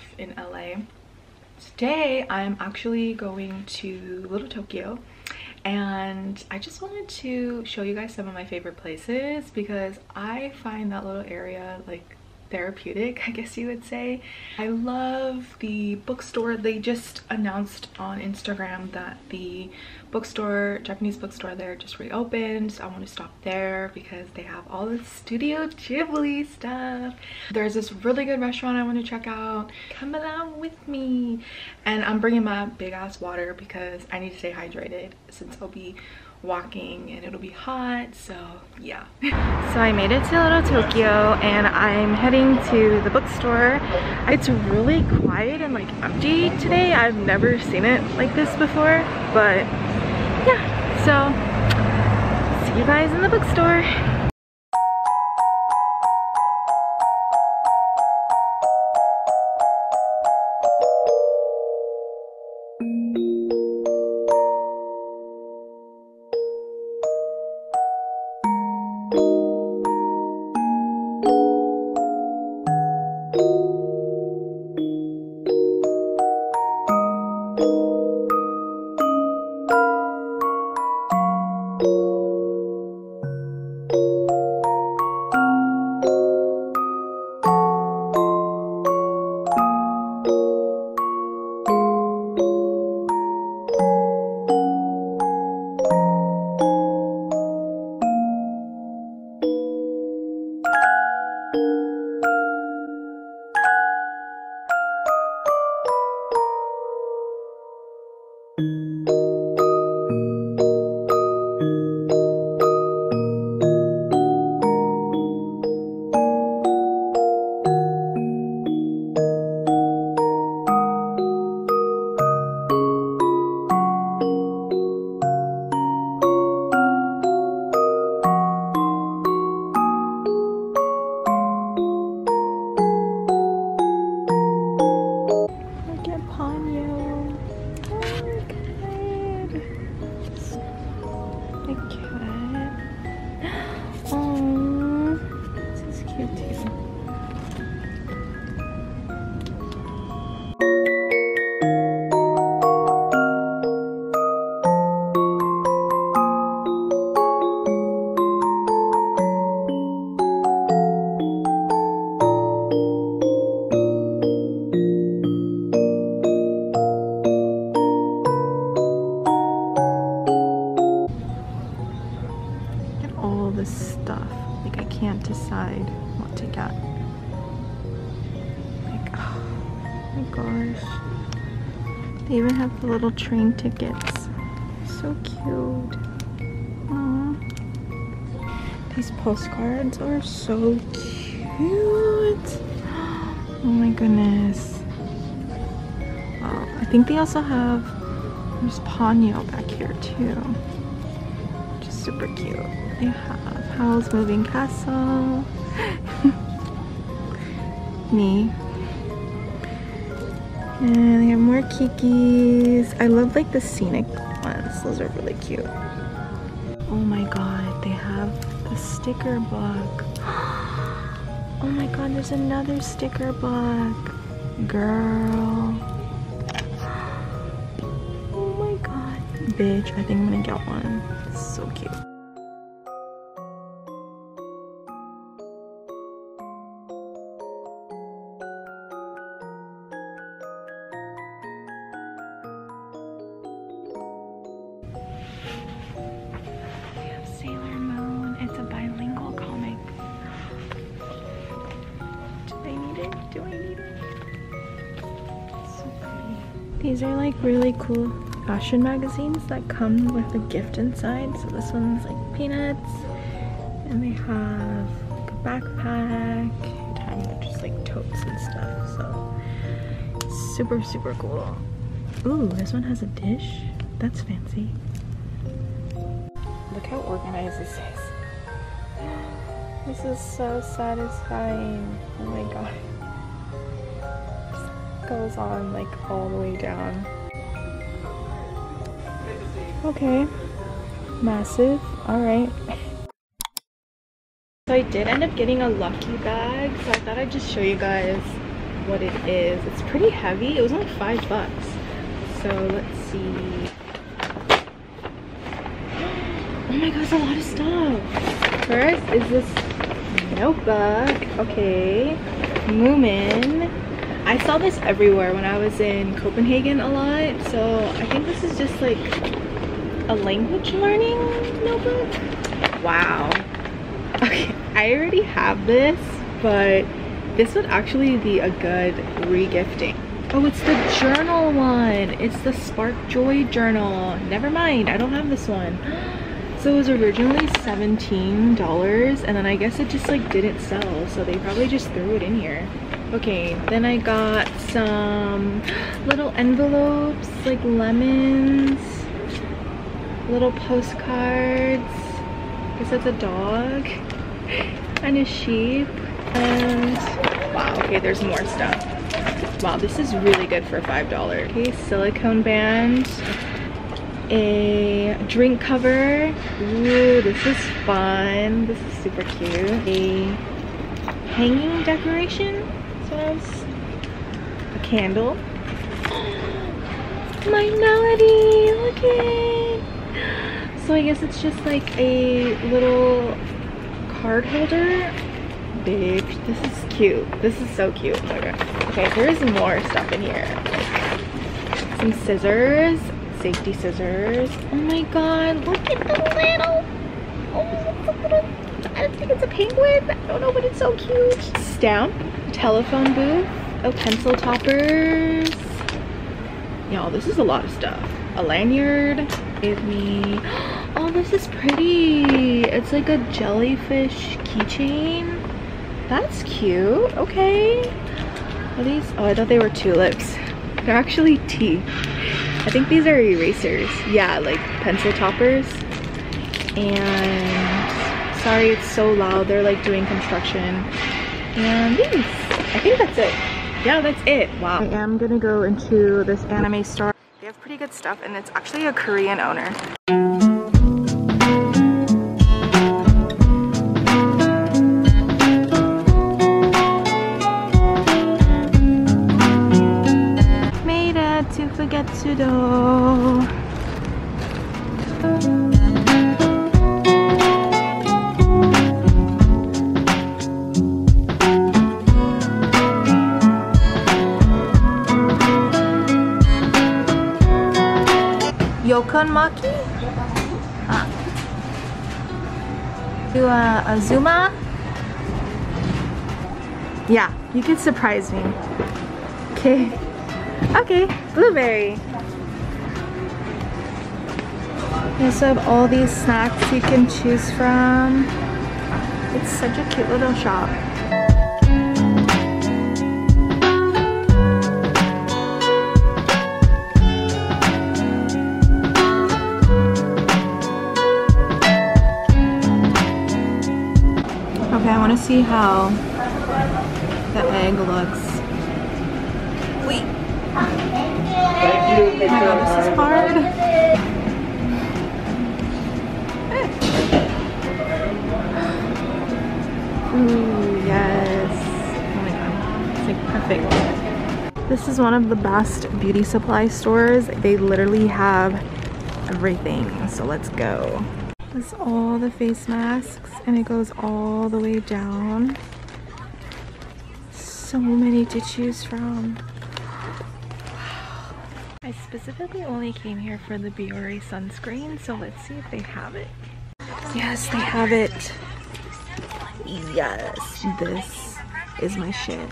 AF in LA. Today I'm actually going to Little Tokyo and I just wanted to show you guys some of my favorite places because I find that little area like therapeutic I guess you would say. I love the bookstore. They just announced on Instagram that the bookstore, Japanese bookstore there just reopened. I want to stop there because they have all the Studio Ghibli stuff. There's this really good restaurant I want to check out. Come along with me. And I'm bringing my big ass water because I need to stay hydrated since I'll be walking and it'll be hot so yeah. So i made it to little tokyo and i'm heading to the bookstore. It's really quiet and like empty today. I've never seen it like this before but yeah. So see you guys in the bookstore They even have the little train tickets. So cute. Aww. These postcards are so cute. Oh my goodness. Wow. I think they also have, there's Ponyo back here too. Which is super cute. They have Howl's Moving Castle. Me Kiki's. I love like the scenic ones. Those are really cute. Oh my god, they have the sticker book. Oh my god, there's another sticker book. Girl. Oh my god. Bitch, I think I'm gonna get one. It's so cute. These are like really cool fashion magazines that come with a gift inside. So this one's like peanuts and they have like a backpack, with just like totes and stuff. So super, super cool. Ooh, this one has a dish. That's fancy. Look how organized this is. This is so satisfying. Oh my god goes on like all the way down. Okay. Massive. Alright. So I did end up getting a lucky bag, so I thought I'd just show you guys what it is. It's pretty heavy. It was only five bucks. So let's see. Oh my it's a lot of stuff. First is this notebook. Okay. Moomin. I saw this everywhere when I was in Copenhagen a lot. So I think this is just like a language learning notebook. Wow. Okay, I already have this, but this would actually be a good re-gifting. Oh, it's the journal one. It's the Spark Joy journal. Never mind, I don't have this one. So it was originally $17 and then I guess it just like didn't sell. So they probably just threw it in here. Okay, then I got some little envelopes, like lemons, little postcards. I guess that's a dog and a sheep and wow okay there's more stuff. Wow this is really good for five dollars. Okay silicone band a drink cover. Ooh, this is fun. This is super cute. A hanging decoration says a candle. My melody look it. So i guess it's just like a little card holder. Big. This is cute. This is so cute. Okay. Okay there's more stuff in here. Some scissors. Safety scissors. Oh my god look at the little oh it's a little i don't think it's a penguin. I don't know but it's so cute. Stamp telephone booth. Oh pencil toppers. Y'all this is a lot of stuff. A lanyard. Give me oh this is pretty. It's like a jellyfish keychain. That's cute. Okay. Are these oh i thought they were tulips. They're actually tea i think these are erasers. Yeah like pencil toppers. And sorry it's so loud. They're like doing construction. And these i think that's it. Yeah that's it. Wow. I am gonna go into this anime store. They have pretty good stuff and it's actually a korean owner. Made it to Getsudo. Yokon Maki? Ah. Do a, a Zuma? Yeah, you could surprise me. Okay. Okay, blueberry. You also have all these snacks you can choose from. It's such a cute little shop. Want to see how the egg looks. Wait! Oh my god, this is hard. Ooh, yes. Oh my god. It's like perfect. This is one of the best beauty supply stores. They literally have everything. So let's go. This is all the face masks and it goes all the way down. So many to choose from. I specifically only came here for the Biore sunscreen, so let's see if they have it. Yes, they have it. Yes, this is my shit.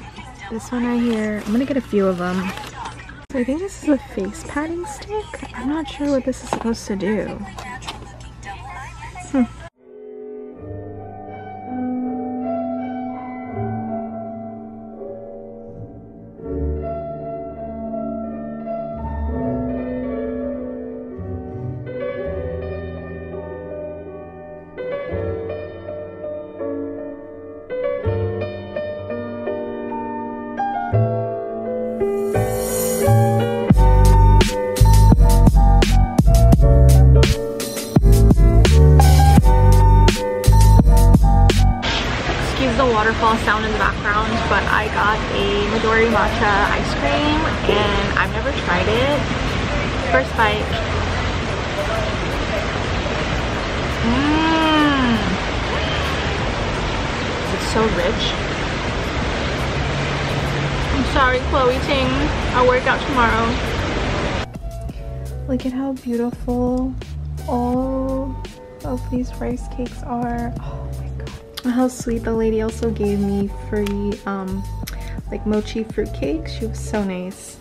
This one right here, I'm gonna get a few of them. So I think this is a face padding stick. I'm not sure what this is supposed to do. A Midori matcha ice cream and I've never tried it. First bite. Mmm. It's so rich. I'm sorry, Chloe Ting. I'll work out tomorrow. Look at how beautiful all of these rice cakes are. Oh my god. How sweet the lady also gave me free um like mochi fruit cake. She was so nice.